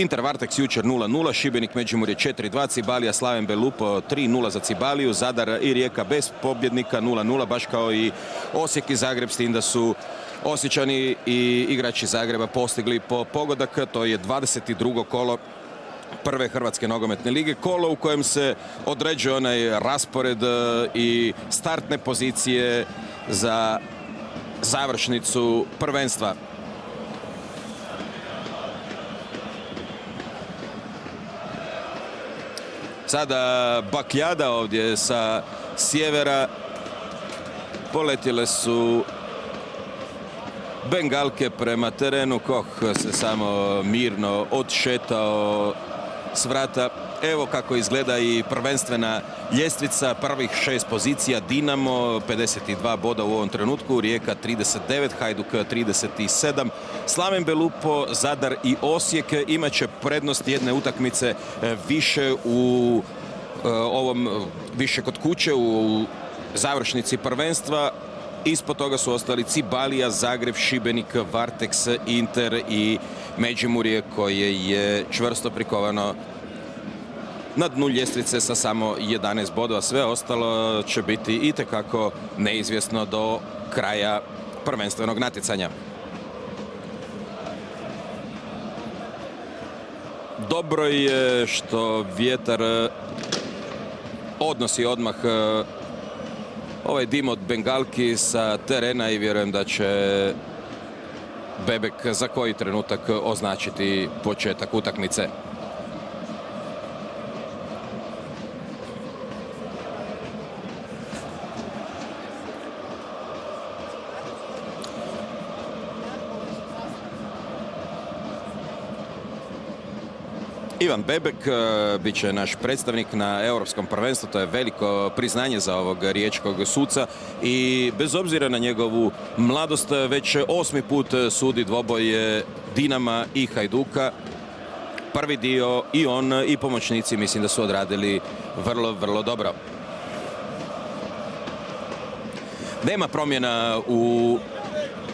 Inter Varteks jučer 0-0, Šibenik Međimurje 4-2, Cibalija Slaven Belupo 3-0 za Cibaliju, Zadar i Rijeka bez pobjednika 0-0, baš kao i Osijek i Zagreb, s tim da su Osjećani i igrači Zagreba postigli po pogodak. To je 22. kolo prve Hrvatske nogometne lige. Kolo u kojem se određuje onaj raspored e, i startne pozicije za završnicu prvenstva. Sada Bakjada ovdje sa sjevera. Poletile su Bengalke prema terenu. Koh se samo mirno odšetao s vrata. Evo kako izgleda i prvenstvena ljestvica prvih šest pozicija. Dinamo 52 boda u ovom trenutku, Rijeka 39, Hajduk 37, Slaven Belupo, Zadar i Osijek imat će prednost jedne utakmice e, više u e, ovom, više kod kuće u završnici prvenstva. Ispod toga su ostali Cibalija, Zagreb, Šibenik, Varteks, Inter i Međimurje koje je čvrsto prikovano na dnu ljestvice sa samo 11 bodova. Sve ostalo će biti itekako neizvjesno do kraja prvenstvenog natjecanja. Dobro je što vjetar odnosi odmah e, ovaj dim od Bengalki sa terena i vjerujem da će Bebek za koji trenutak označiti početak utakmice. Ivan Bebek e, bit će naš predstavnik na Europskom prvenstvu. To je veliko priznanje za ovog riječkog suca i bez obzira na njegovu mladost već osmi put sudi dvoboje Dinama i Hajduka. Prvi dio i on i pomoćnici mislim da su odradili vrlo, vrlo dobro. Nema promjena u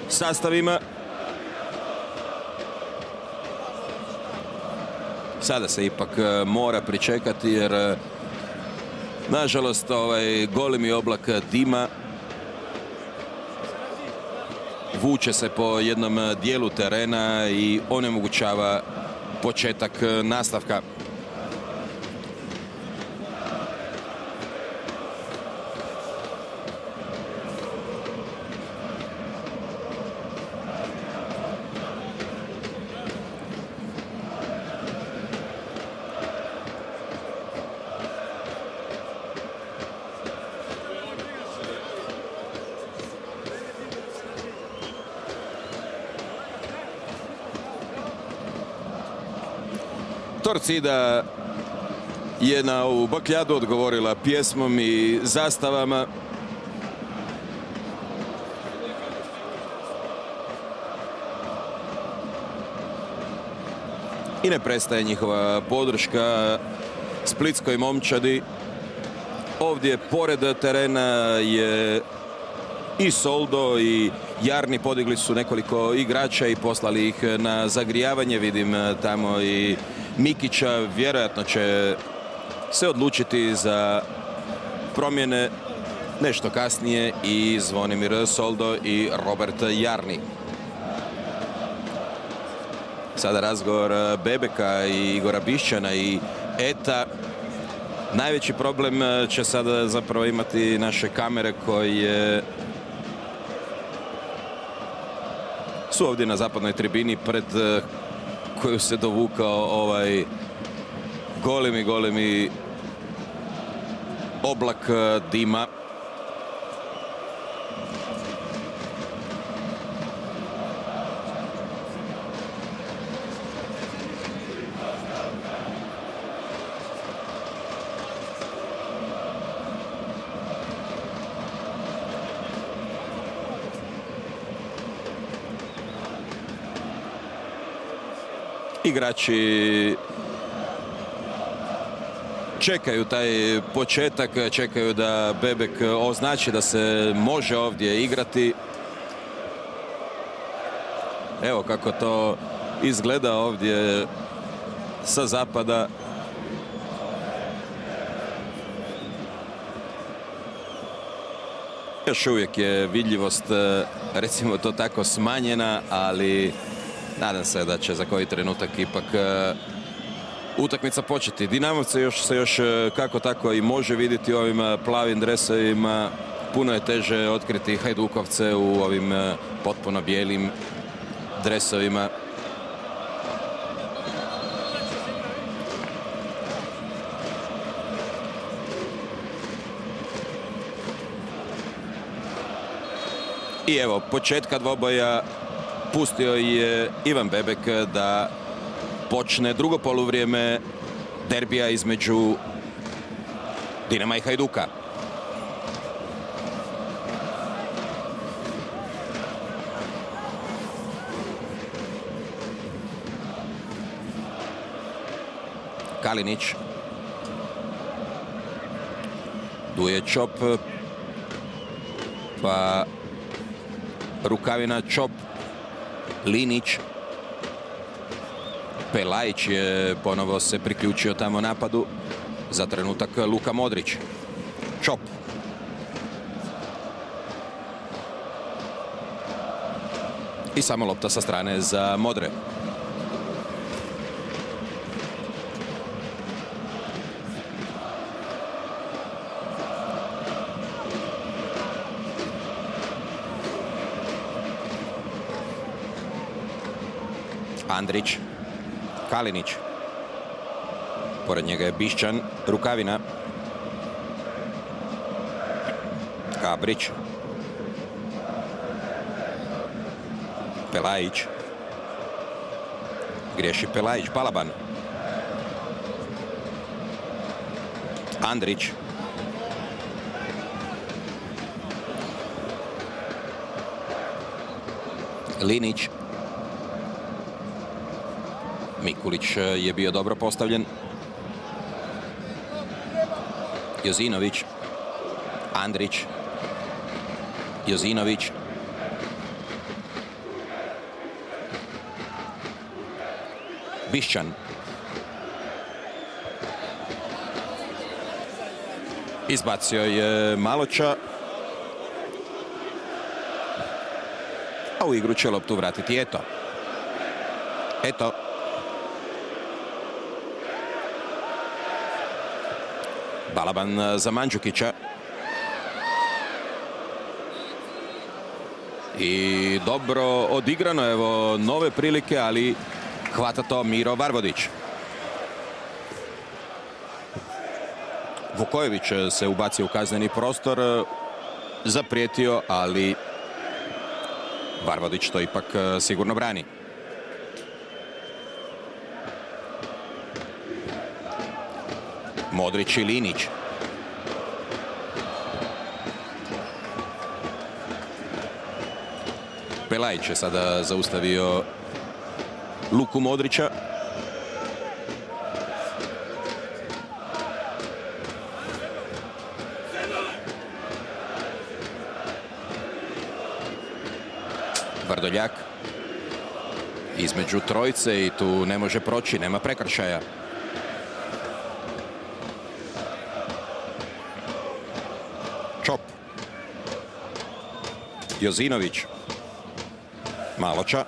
sastavima. Sada se ipak e, mora pričekati jer e, nažalost ovaj golimi oblak dima vuče se po jednom dijelu terena i onemogućava početak nastavka. Torcida je na ovu bakljadu odgovorila pjesmom i zastavama. I ne prestaje njihova podrška Splitskoj momčadi. Ovdje pored terena je i Soldo i Jarni podigli su nekoliko igrača i poslali ih na zagrijavanje. Vidim tamo i Mikića. Vjerojatno će se odlučiti za promjene nešto kasnije i Zvonimir Soldo i Robert Jarni. Sada razgovor Bebeka i Igora Bišćana i Eta. Najveći problem će sada zapravo imati naše kamere koje su ovdje na zapadnoj tribini pred koju se dovukao ovaj golemi, golemi oblak eh, dima. Igrači čekaju taj početak, čekaju da Bebek označi da se može ovdje igrati. Evo kako to izgleda ovdje sa zapada. Još uvijek je vidljivost, recimo to tako, smanjena, ali nadam se da će za koji trenutak ipak e, utakmica početi. Dinamovce još se još e, kako tako i može vidjeti u ovim plavim dresovima. Puno je teže otkriti Hajdukovce u ovim potpuno bijelim dresovima. I evo, početka dvoboja pustio je Ivan Bebek da počne drugo poluvrijeme derbija između Dinama i Hajduka. Kalinić. Duje Čop. Pa Rukavina Čop. Linić. Pelajić je ponovo se priključio tamo napadu. Za trenutak Luka Modrić. Čop. I samo lopta sa strane za Modre. Andrić, Kalinić. Pored njega je Bišćan, Rukavina. Gabrić. Pelajić. Griješi Pelajić, Balaban. Andrić. Linić. Mikulić e, je bio dobro postavljen. Jozinović. Andrić. Jozinović. Bišćan. Izbacio je Maloča. A u igru će loptu vratiti Eto. Eto. Balaban e, za Mandžukića. I dobro odigrano, evo nove prilike, ali hvata to Miro Varvodić. Vukojević se ubacio u kazneni prostor, e, zaprijetio, ali Varvodić to ipak sigurno brani. Modrić i Linić. Pelajić je sada zaustavio Luku Modrića. Vardoljak između trojice i tu ne može proći, nema prekršaja. Jozinović. Maloča.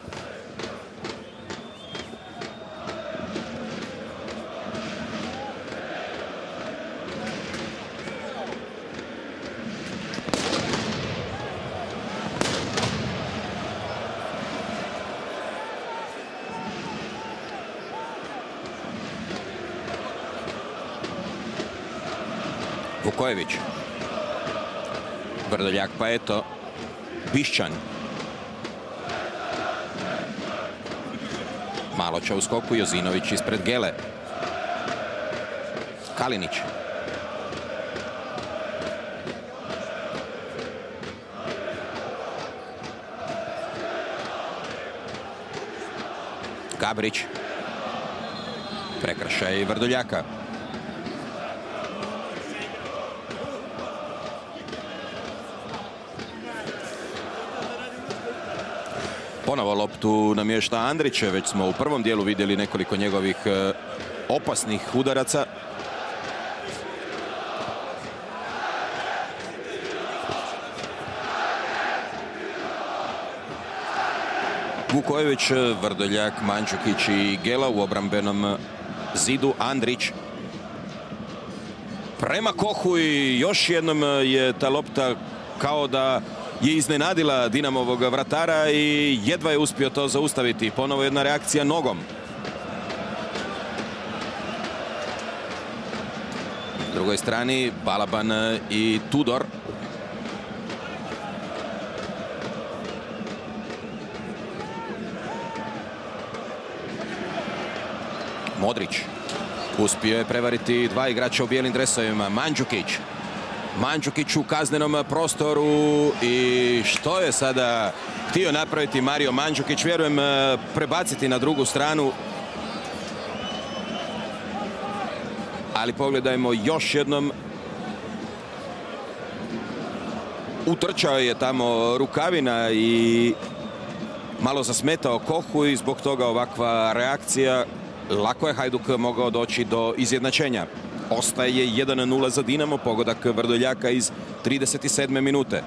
Vukojević. Vrdoljak pa eto Bišćan. Maloća u skoku, Jozinović ispred Gele. Kalinić. Gabrić. Prekršaj Vrdoljaka. Ponovo loptu namješta Andriće, već smo u prvom dijelu vidjeli nekoliko njegovih e, opasnih udaraca. Vukojević, Vrdoljak, Mančukić i Gela u obrambenom zidu. Andrić prema Kohu i još jednom je ta lopta kao da je iznenadila Dinamovog vratara i jedva je uspio to zaustaviti. Ponovo jedna reakcija nogom. Na drugoj strani Balaban i Tudor. Modrić. Uspio je prevariti dva igrača u bijelim dresovima. Mandžukić. Mandžukić u kaznenom prostoru i što je sada htio napraviti Mario Mandžukić, vjerujem prebaciti na drugu stranu. Ali pogledajmo još jednom. Utrčao je tamo rukavina i malo zasmetao Kohu i zbog toga ovakva reakcija Lako je Hajduk mogao doći do izjednačenja. Ostaje 1-0 za Dinamo, pogodak Vrdoljaka iz 37. minute.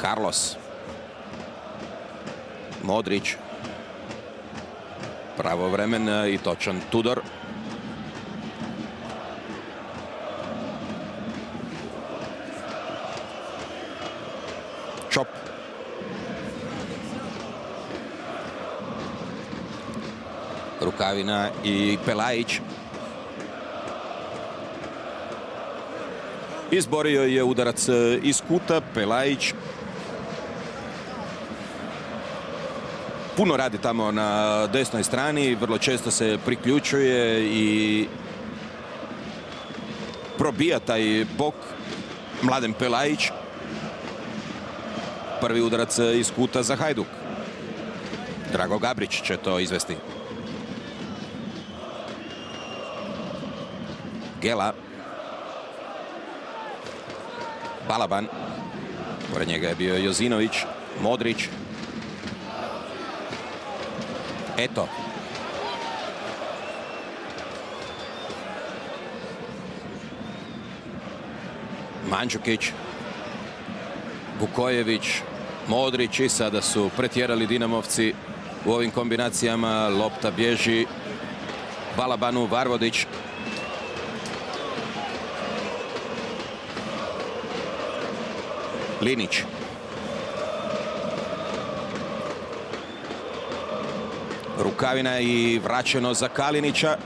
Carlos. Modrić. Pravovremen i točan Tudor. Rukavina i Pelajić. Izborio je udarac iz kuta. Pelajić puno radi tamo na desnoj strani. Vrlo često se priključuje i probija taj bok. Mladen Pelajić. Prvi udarac iz kuta za Hajduk. Drago Gabrić će to izvesti. Gela. Balaban. Pored njega je bio Jozinović. Modrić. Eto. Mandžukić. Vukojević. Modrić i sada su pretjerali Dinamovci u ovim kombinacijama. Lopta bježi Balabanu Varvodić. Linić. Rukavina i vraćeno za Kalinića.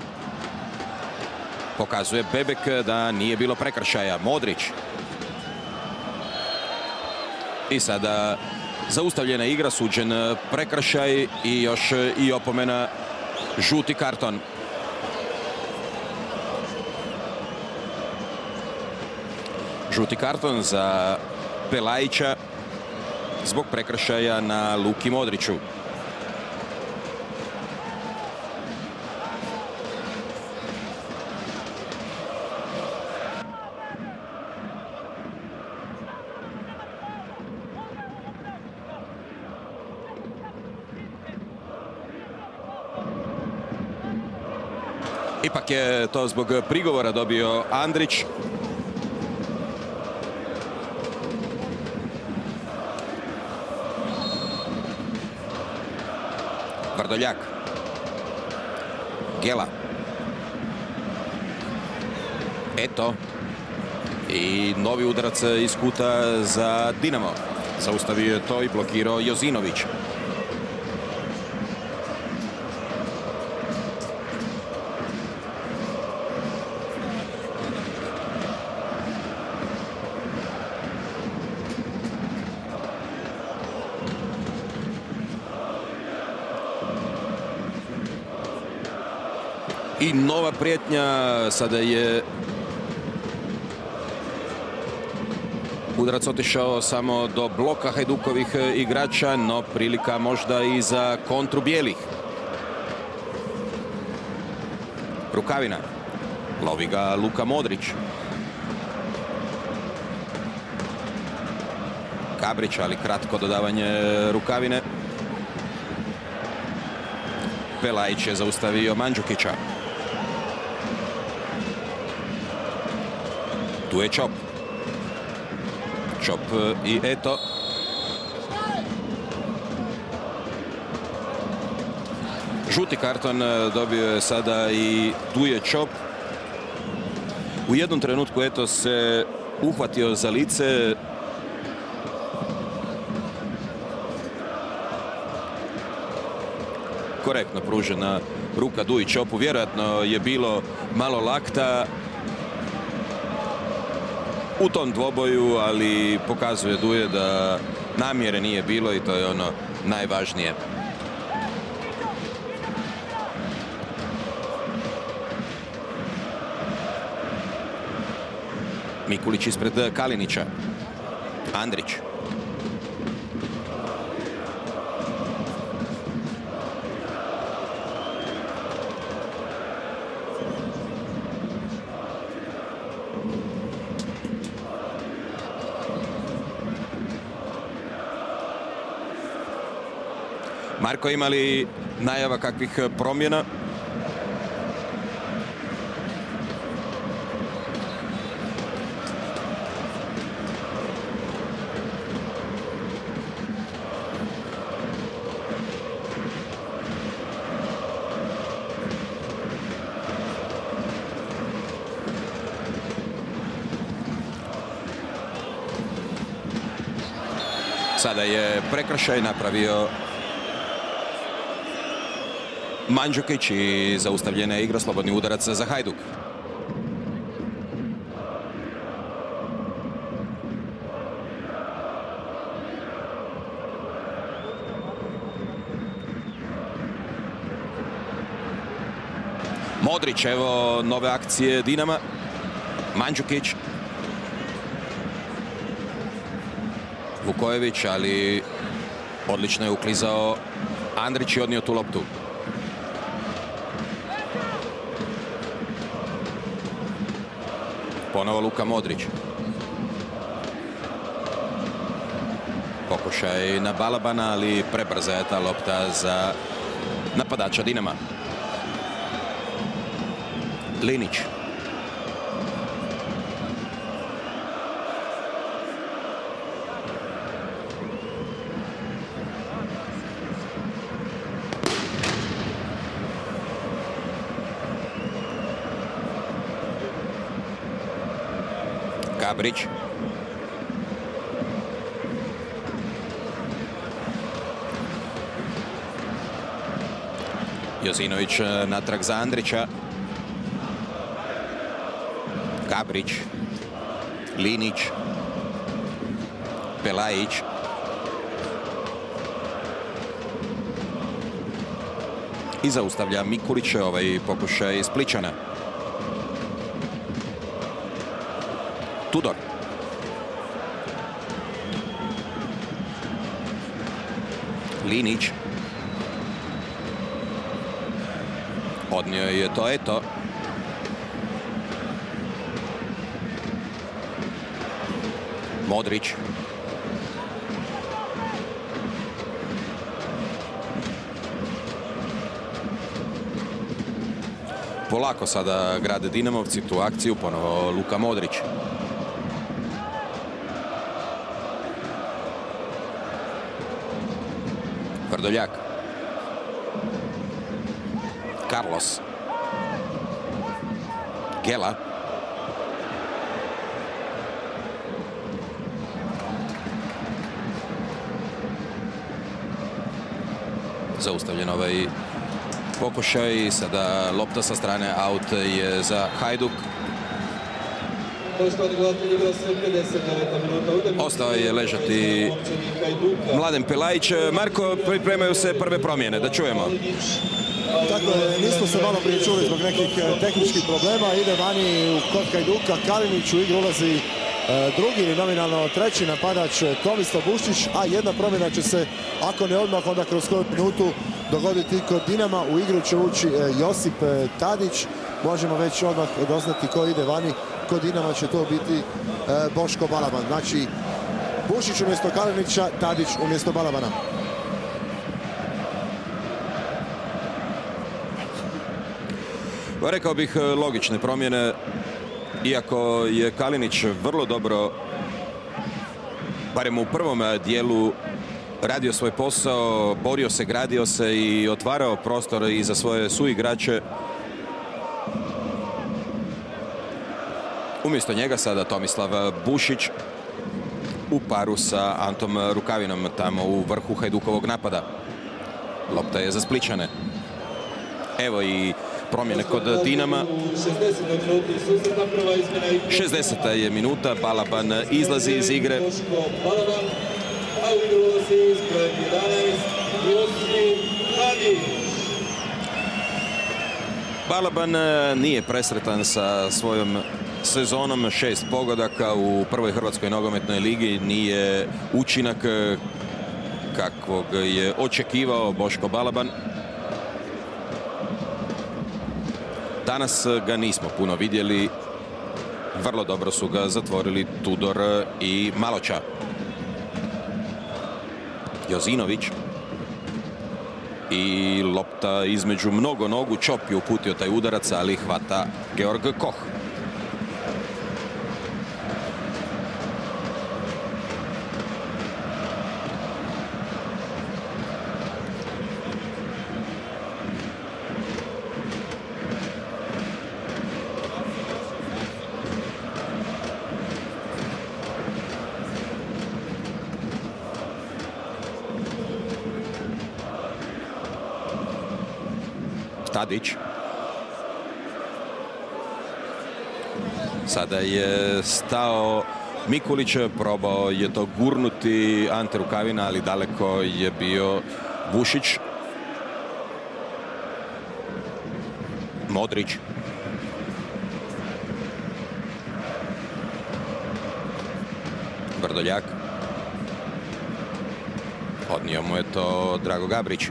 Pokazuje Bebek da nije bilo prekršaja. Modrić. I sada zaustavljena igra, suđen prekršaj i još i opomena žuti karton. Žuti karton za Pelajića zbog prekršaja na Luki Modriću. Ipak je to zbog prigovora dobio Andrić. Vrdoljak. Gela. Eto. I novi udarac iz kuta za Dinamo. Zaustavio je to i blokirao Jozinović. Nova prijetnja sada je udarac otišao samo do bloka Hajdukovih igrača, no prilika možda i za kontru bijelih. Rukavina. Lovi ga Luka Modrić. Kabrić, ali kratko dodavanje Rukavine. Pelajić je zaustavio Mandžukića. Tu je Čop. Čop i eto. Žuti karton dobio je sada i tu je Čop. U jednom trenutku eto se uhvatio za lice korektno pružena ruka Duji Čopu. Vjerojatno je bilo malo lakta u tom dvoboju, ali pokazuje Duje da namjere nije bilo i to je ono najvažnije. Mikulić ispred Kalinića. Andrić. Marko, ima li najava kakvih promjena? Sada je prekršaj napravio Mandžukić i zaustavljena je igra slobodni udarac za Hajduk. Modrić, evo nove akcije Dinama. Mandžukić. Vukojević, ali odlično je uklizao Andrić i odnio tu loptu. Ponovo Luka Modrić. Pokušaj na Balabana, ali prebrza je ta lopta za napadača Dinama. Linić. Gabrić. Jozinović e, natrag za Andrića. Gabrić. Linić. Pelajić. I zaustavlja Mikulić ovaj pokušaj Spličana. Tudor. Linić. Odnio je to eto. Modrić. Polako sada grade Dinamovci tu akciju, ponovo Luka Modrić. Vrdoljak. Carlos. Gela. Zaustavljen ovaj pokušaj. Sada lopta sa strane aut je za Hajduk. Ostao je ležati Mladen Pelajić. Marko, pripremaju se prve promjene, da čujemo. Tako je, nismo se malo prije čuli zbog nekih e, tehničkih problema. Ide vani kod Hajduka, Kalinić u igru ulazi e, drugi ili nominalno treći napadač e, Tomislav Bušić, a jedna promjena će se, ako ne odmah, onda kroz koju minutu dogoditi kod Dinama. U igru će ući Josip Tadić. Možemo već odmah doznati ko ide vani kod Dinama će to biti e, Boško Balaban. Znači, Bušić umjesto Kalinića, Tadić umjesto Balabana. rekao bih logične promjene iako je Kalinić vrlo dobro barem u prvom dijelu radio svoj posao, borio se, gradio se i otvarao prostor i za svoje suigrače. Umjesto njega sada Tomislav Bušić u paru sa Antom Rukavinom tamo u vrhu Hajdukovog napada. Lopta je za Spličane. Evo i promjene kod Dinama. 60. je minuta, Balaban izlazi iz igre. Balaban nije presretan sa svojom sezonom šest pogodaka u prvoj Hrvatskoj nogometnoj ligi nije učinak kakvog je očekivao Boško Balaban. Danas ga nismo puno vidjeli. Vrlo dobro su ga zatvorili Tudor i Maloča. Jozinović. I lopta između mnogo nogu. Čop je uputio taj udarac, ali hvata Georg Koch. Tadić. Sada je stao Mikulić, probao je to gurnuti Ante Rukavina, ali daleko je bio Vušić. Modrić. Vrdoljak. Odnio mu je to Drago Gabrić.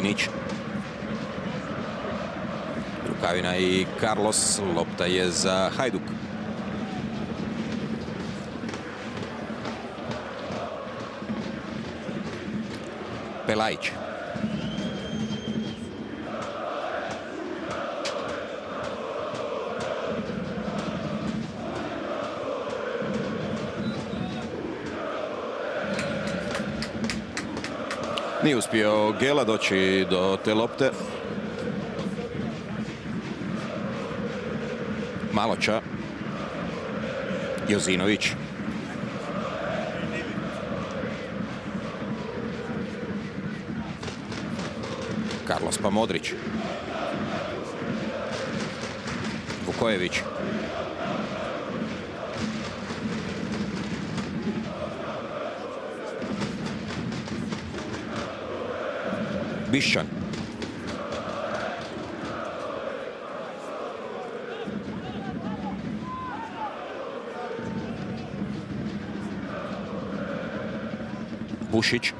Linić. Rukavina i Carlos. Lopta je za Hajduk. Pelajić. Nije uspio Gela doći do te lopte. Maloča. Jozinović. Carlos pa Modrić. Vukojević. Bišćan. Bušić.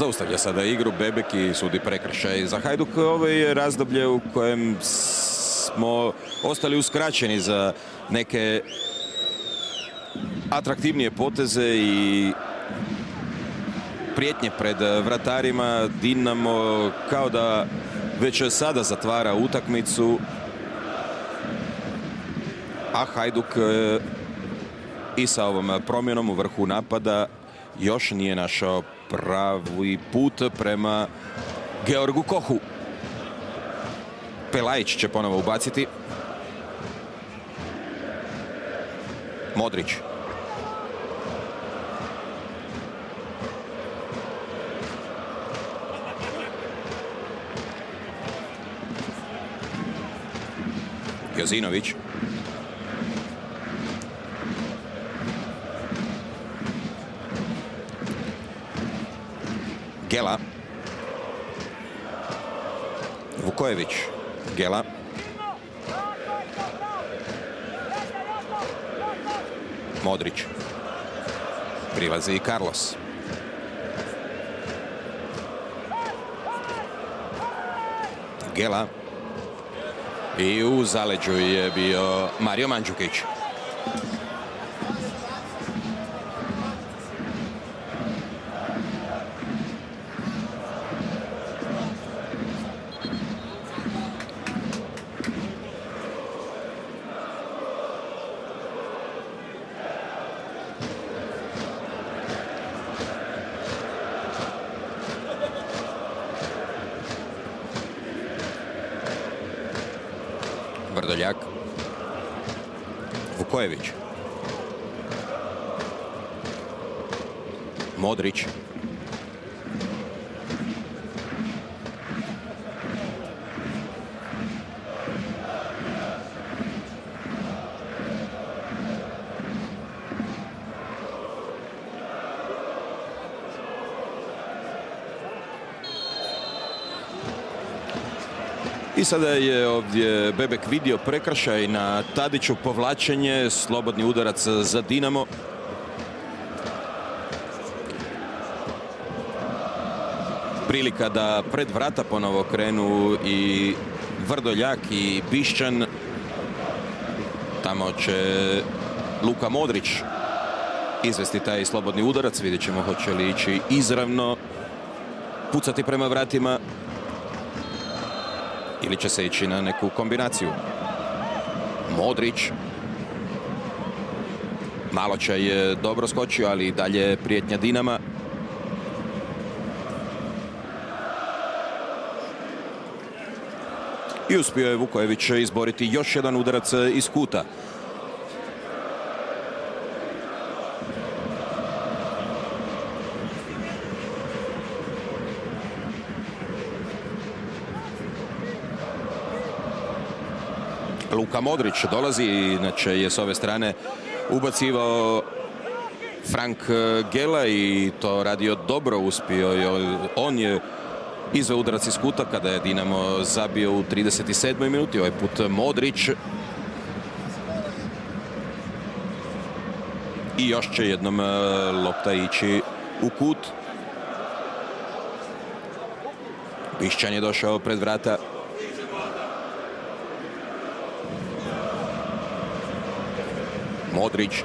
Zaustavlja sada igru Bebek i sudi prekršaj za Hajduk. Ovo je razdoblje u kojem smo ostali uskraćeni za neke atraktivnije poteze i prijetnje pred vratarima. Dinamo kao da već sada zatvara utakmicu. A Hajduk i sa ovom promjenom u vrhu napada još nije našao pravi put prema Georgu Kohu. Pelajić će ponovo ubaciti. Modrić. Jozinović. Gela. Vukojević. Gela. Modrić. Prilazi i Carlos. Gela. I u zaleđu je bio Mario Mandžukić. Vrdoljak. Vukojević. Modrić. I sada je ovdje Bebek vidio prekršaj na Tadiću povlačenje, slobodni udarac za Dinamo. Prilika da pred vrata ponovo krenu i Vrdoljak i Bišćan. Tamo će Luka Modrić izvesti taj slobodni udarac. Vidjet ćemo hoće li ići izravno, pucati prema vratima ili će se ići na neku kombinaciju. Modrić. Maločaj je dobro skočio, ali dalje prijetnja Dinama. I uspio je Vukojević izboriti još jedan udarac iz kuta. Luka Modrić dolazi, inače je s ove strane ubacivao Frank Gela i to radio dobro, uspio on je izveo udarac iz kuta kada je Dinamo zabio u 37. minuti, ovaj put Modrić. I još će jednom lopta ići u kut. Pišćan je došao pred vrata. Modrić